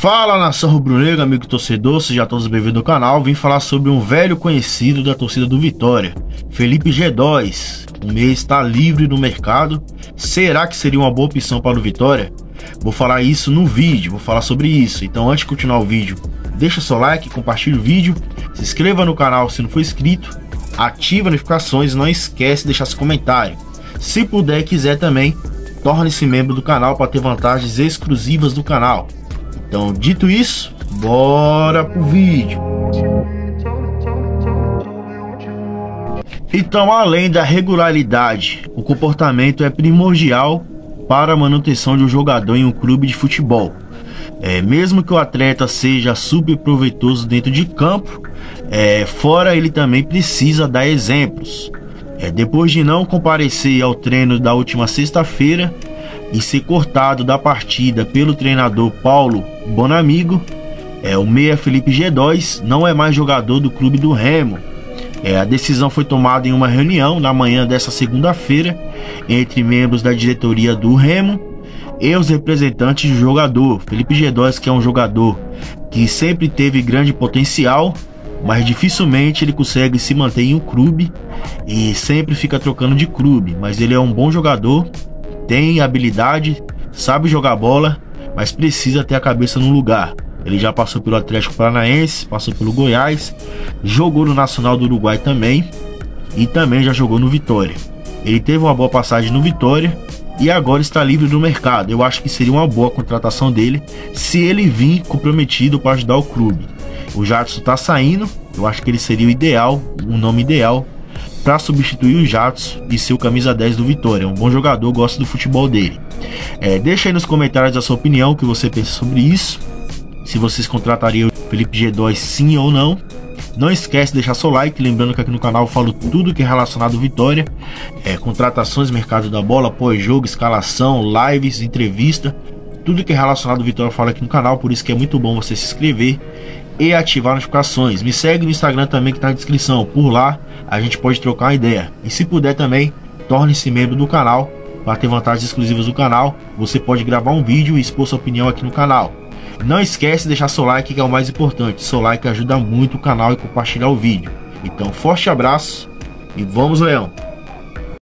Fala nação rubro-negra, amigo torcedor, sejam todos bem-vindos ao canal. Vim falar sobre um velho conhecido da torcida do Vitória, Felipe G2. O mês está livre no mercado. Será que seria uma boa opção para o Vitória? Vou falar isso no vídeo, vou falar sobre isso. Então, antes de continuar o vídeo, deixa seu like, compartilhe o vídeo, se inscreva no canal se não for inscrito, ative as notificações não esquece de deixar seu comentário. Se puder e quiser também, torne-se membro do canal para ter vantagens exclusivas do canal. Então, dito isso, bora pro vídeo. Então, além da regularidade, o comportamento é primordial para a manutenção de um jogador em um clube de futebol. É, mesmo que o atleta seja super proveitoso dentro de campo, é, fora ele também precisa dar exemplos. É, depois de não comparecer ao treino da última sexta-feira, e ser cortado da partida pelo treinador Paulo Bonamigo, é, o meia Felipe G2 não é mais jogador do clube do Remo. É, a decisão foi tomada em uma reunião na manhã dessa segunda-feira entre membros da diretoria do Remo e os representantes do jogador. Felipe G2, que é um jogador que sempre teve grande potencial, mas dificilmente ele consegue se manter em um clube e sempre fica trocando de clube. Mas ele é um bom jogador tem habilidade, sabe jogar bola, mas precisa ter a cabeça no lugar. Ele já passou pelo Atlético Paranaense, passou pelo Goiás, jogou no Nacional do Uruguai também e também já jogou no Vitória. Ele teve uma boa passagem no Vitória e agora está livre do mercado. Eu acho que seria uma boa contratação dele se ele vir comprometido para ajudar o clube. O Jadson está saindo, eu acho que ele seria o ideal, o nome ideal para substituir o Jatos e ser o camisa 10 do Vitória. É um bom jogador, gosto do futebol dele. É, deixa aí nos comentários a sua opinião, o que você pensa sobre isso. Se vocês contratariam o Felipe G2 sim ou não. Não esquece de deixar seu like, lembrando que aqui no canal eu falo tudo que é relacionado à Vitória. É, contratações, mercado da bola, pós-jogo, escalação, lives, entrevista. Tudo que é relacionado à Vitória eu falo aqui no canal, por isso que é muito bom você se inscrever e ativar notificações. Me segue no Instagram também que está na descrição. Por lá a gente pode trocar uma ideia. E se puder também, torne-se membro do canal para ter vantagens exclusivas do canal. Você pode gravar um vídeo e expor sua opinião aqui no canal. Não esquece de deixar seu like que é o mais importante. Seu like ajuda muito o canal e compartilhar o vídeo. Então, forte abraço e vamos, Leão!